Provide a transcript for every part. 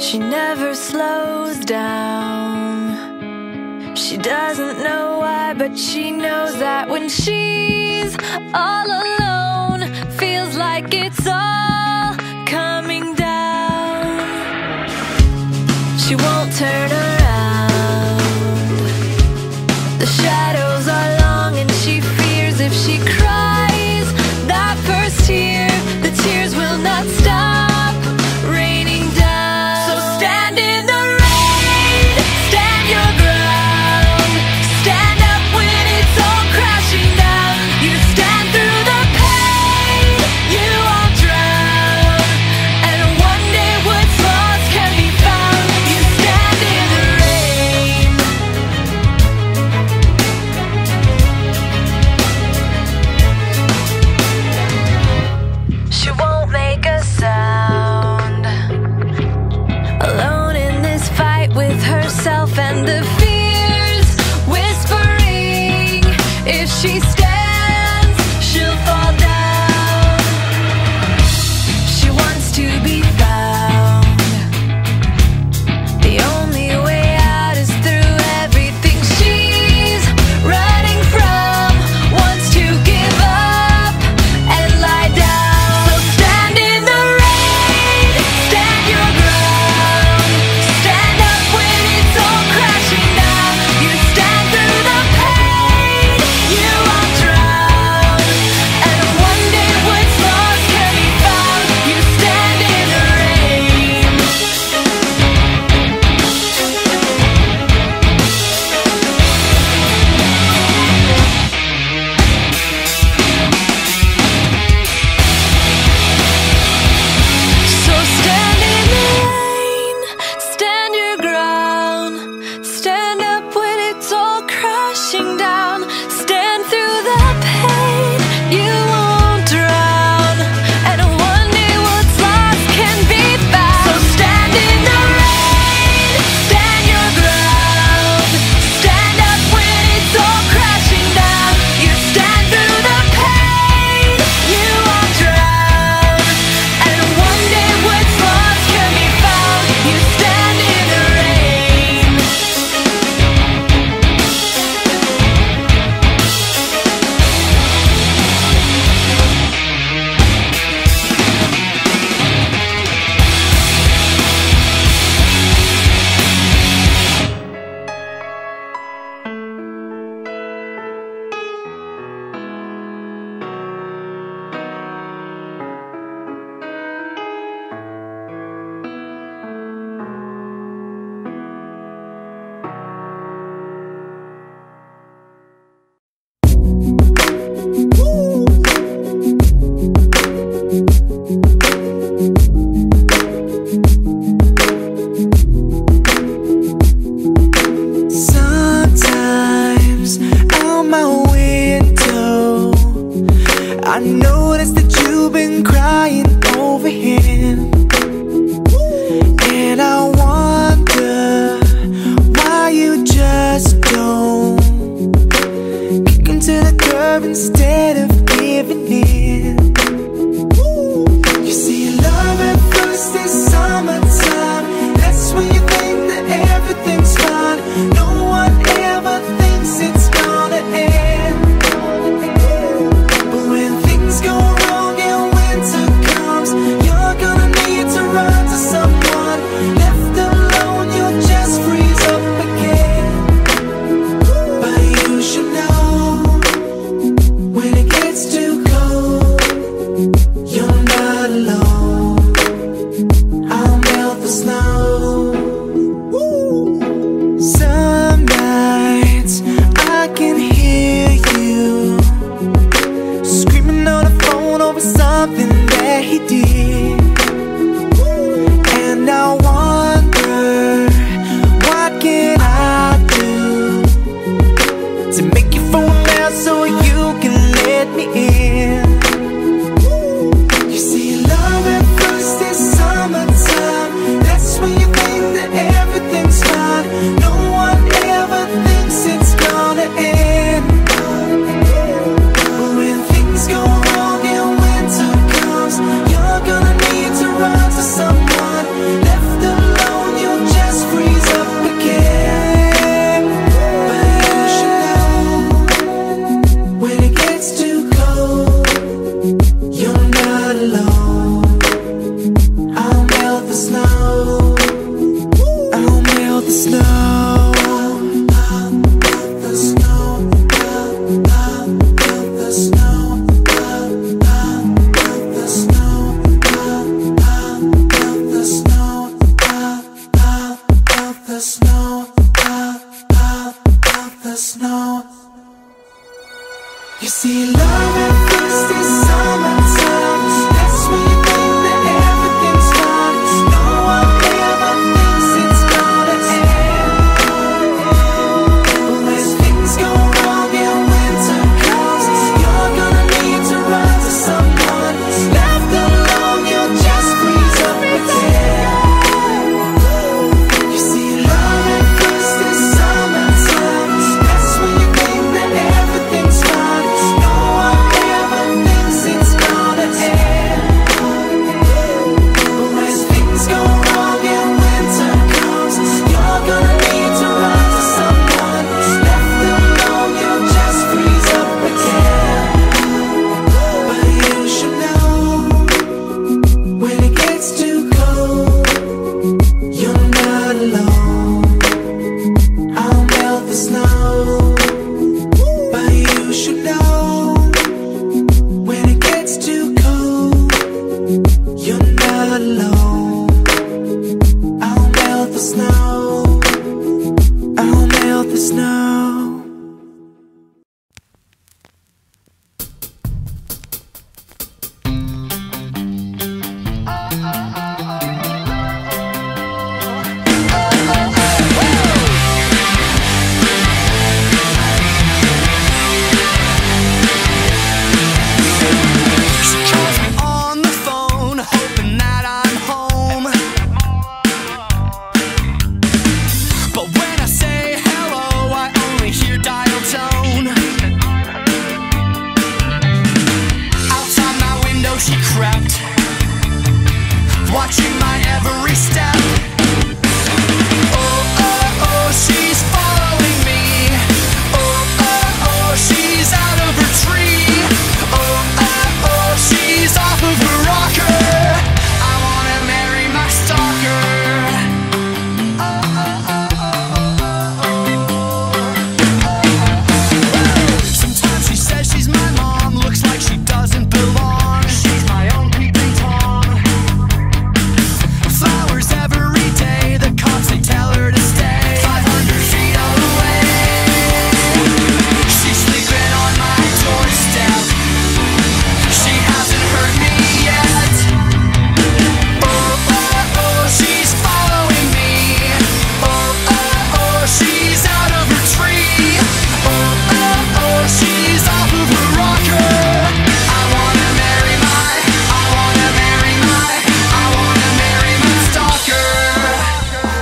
She never slows down. She doesn't know why, but she knows that when she's all alone, feels like it's all coming down. She won't turn around. herself and the fears whispering. If she stays I noticed that you've been crying over him.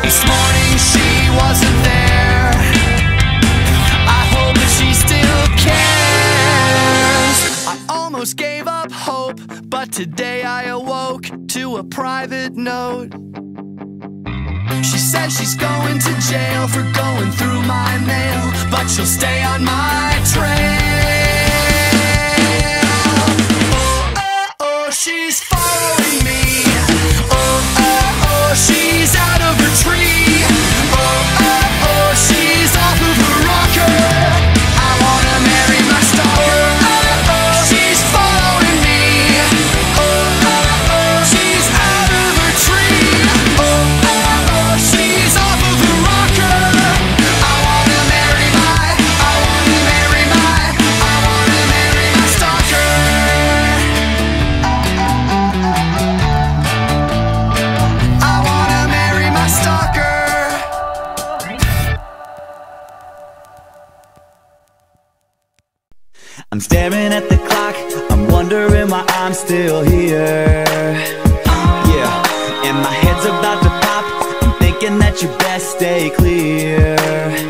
This morning she wasn't there. I hope that she still cares. I almost gave up hope, but today I awoke to a private note. She says she's going to jail for going through my mail, but she'll stay on my trail. still here. Yeah, and my head's about to pop. I'm thinking that you best stay clear.